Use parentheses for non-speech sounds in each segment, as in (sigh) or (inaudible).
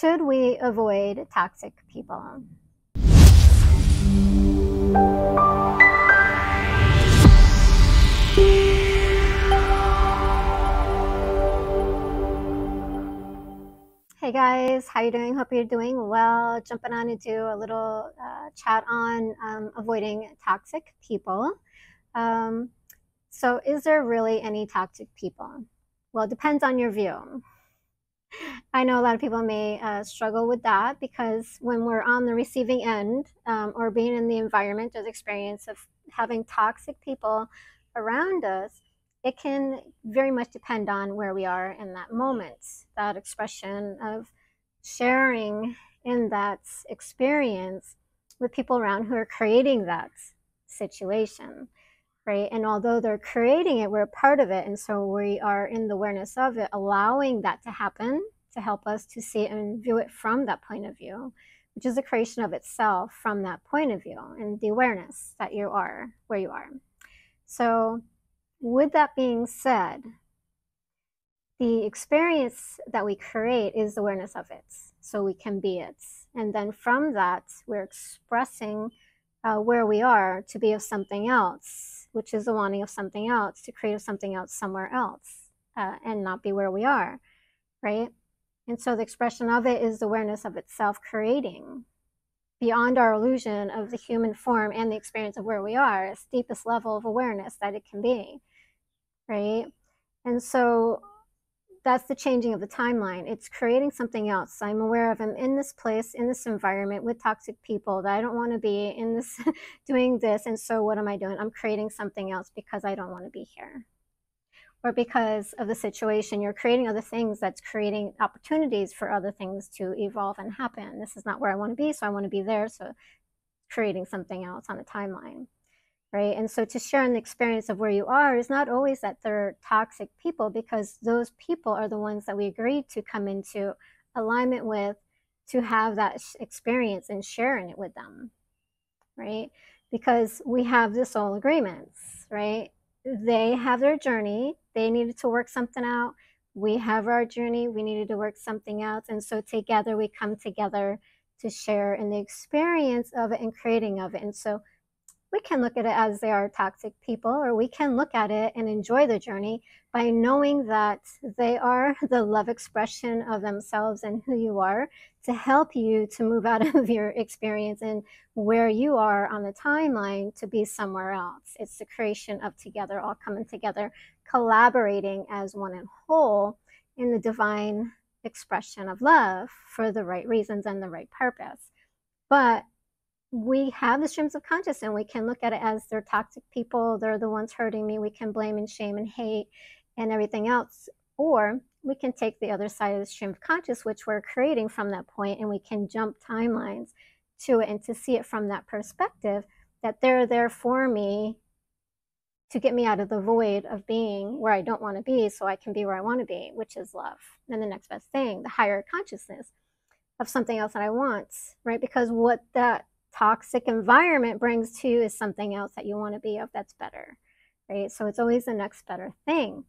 Should we avoid toxic people? Hey guys, how you doing? Hope you're doing well. Jumping on to do a little uh, chat on um, avoiding toxic people. Um, so, is there really any toxic people? Well, it depends on your view. I know a lot of people may uh, struggle with that because when we're on the receiving end um, or being in the environment or the experience of having toxic people around us, it can very much depend on where we are in that moment, that expression of sharing in that experience with people around who are creating that situation right? And although they're creating it, we're a part of it. And so we are in the awareness of it, allowing that to happen to help us to see and view it from that point of view, which is a creation of itself from that point of view and the awareness that you are where you are. So, with that being said, the experience that we create is awareness of it. So we can be it. And then from that, we're expressing uh, where we are to be of something else, which is the wanting of something else, to create something else somewhere else uh, and not be where we are, right? And so the expression of it is the awareness of itself creating beyond our illusion of the human form and the experience of where we are, its deepest level of awareness that it can be, right? And so that's the changing of the timeline. It's creating something else. I'm aware of I'm in this place, in this environment with toxic people that I don't want to be in this (laughs) doing this. And so what am I doing? I'm creating something else because I don't want to be here. Or because of the situation, you're creating other things that's creating opportunities for other things to evolve and happen. This is not where I want to be, so I want to be there. So creating something else on the timeline right? And so to share an experience of where you are is not always that they're toxic people because those people are the ones that we agreed to come into alignment with to have that experience and sharing it with them, right? Because we have the soul agreements, right? They have their journey, they needed to work something out. We have our journey, we needed to work something out. And so together we come together to share in the experience of it and creating of it. And so we can look at it as they are toxic people, or we can look at it and enjoy the journey by knowing that they are (laughs) the love expression of themselves and who you are to help you to move out (laughs) of your experience and where you are on the timeline to be somewhere else. It's the creation of together, all coming together, collaborating as one and whole in the divine expression of love for the right reasons and the right purpose. But we have the streams of consciousness and we can look at it as they're toxic people, they're the ones hurting me. We can blame and shame and hate and everything else. Or we can take the other side of the stream of conscious, which we're creating from that point, and we can jump timelines to it and to see it from that perspective that they're there for me to get me out of the void of being where I don't want to be so I can be where I want to be, which is love. And the next best thing, the higher consciousness of something else that I want, right? Because what that toxic environment brings to you is something else that you want to be of that's better, right? So it's always the next better thing.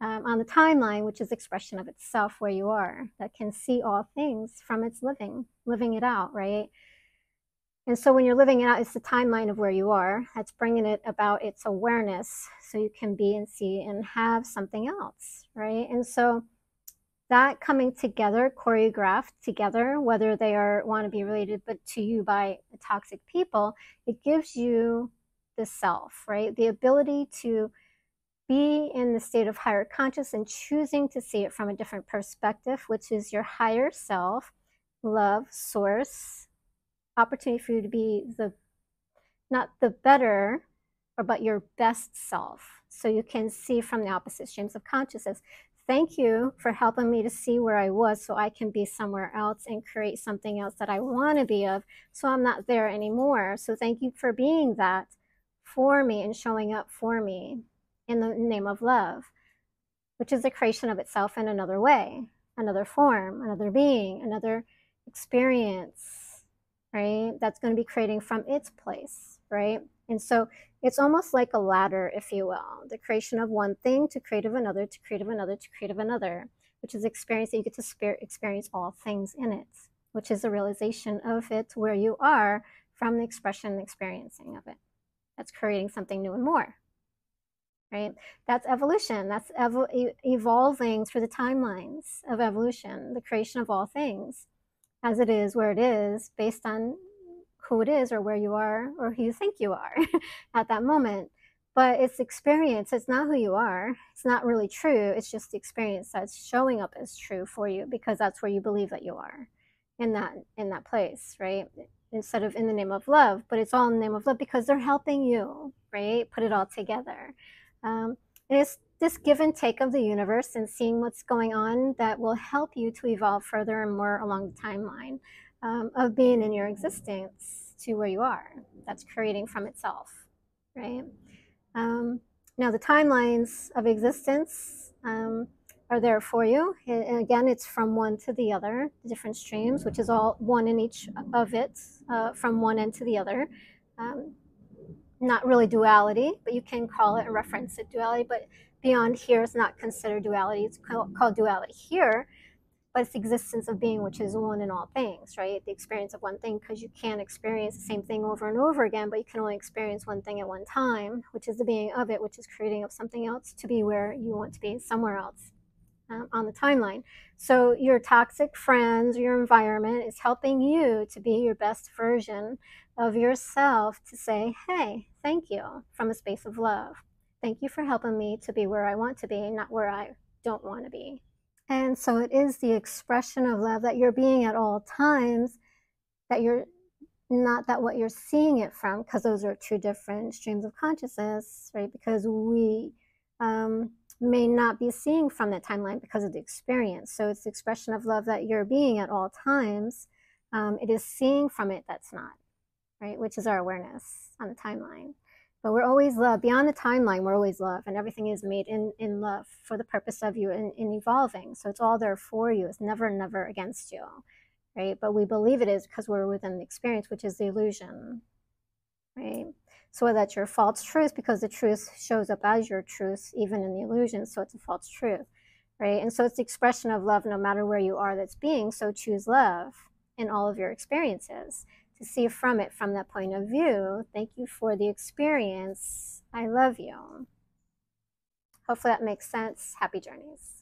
Um, on the timeline, which is expression of itself where you are, that can see all things from its living, living it out, right? And so when you're living it out, it's the timeline of where you are. That's bringing it about its awareness so you can be and see and have something else, right? And so that coming together, choreographed together, whether they are want to be related but to you by toxic people, it gives you the self, right? The ability to be in the state of higher conscious and choosing to see it from a different perspective, which is your higher self, love, source, opportunity for you to be the not the better, but your best self. So you can see from the opposite streams of consciousness thank you for helping me to see where I was so I can be somewhere else and create something else that I want to be of so I'm not there anymore. So thank you for being that for me and showing up for me in the name of love, which is a creation of itself in another way, another form, another being, another experience, right? That's going to be creating from its place, right? And so it's almost like a ladder, if you will, the creation of one thing to create of another, to create of another, to create of another. which is experience that you get to experience all things in it, which is a realization of it where you are from the expression and experiencing of it. That's creating something new and more. Right? That's evolution. That's evo evolving through the timelines of evolution, the creation of all things as it is where it is based on who it is or where you are or who you think you are (laughs) at that moment. But it's experience. It's not who you are. It's not really true. It's just the experience that's showing up as true for you because that's where you believe that you are in that in that place right? Instead of in the name of love but it's all in the name of love because they're helping you right? Put it all together. Um, it's this give and take of the universe and seeing what's going on that will help you to evolve further and more along the timeline um, of being in your existence to where you are that's creating from itself right um, now, the timelines of existence um, are there for you. And again, it's from one to the other, the different streams, which is all one in each of it, uh, from one end to the other. Um, not really duality, but you can call it and reference it duality. But beyond here is not considered duality. It's called duality here but it's the existence of being, which is one in all things, right? The experience of one thing, because you can't experience the same thing over and over again, but you can only experience one thing at one time, which is the being of it, which is creating of something else to be where you want to be, somewhere else um, on the timeline. So your toxic friends, your environment is helping you to be your best version of yourself to say, hey, thank you from a space of love. Thank you for helping me to be where I want to be, not where I don't want to be. And so it is the expression of love that you're being at all times, that you're not that what you're seeing it from, because those are two different streams of consciousness, right? Because we um, may not be seeing from that timeline because of the experience. So it's the expression of love that you're being at all times. Um, it is seeing from it that's not, right? Which is our awareness on the timeline. But we're always love. Beyond the timeline, we're always love. And everything is made in, in love for the purpose of you in, in evolving. So it's all there for you. It's never, never against you. Right? But we believe it is because we're within the experience, which is the illusion. Right? So that's your false truth because the truth shows up as your truth, even in the illusion. So it's a false truth. Right? And so it's the expression of love no matter where you are that's being. So choose love in all of your experiences to see from it from that point of view. Thank you for the experience. I love you. Hopefully that makes sense. Happy journeys.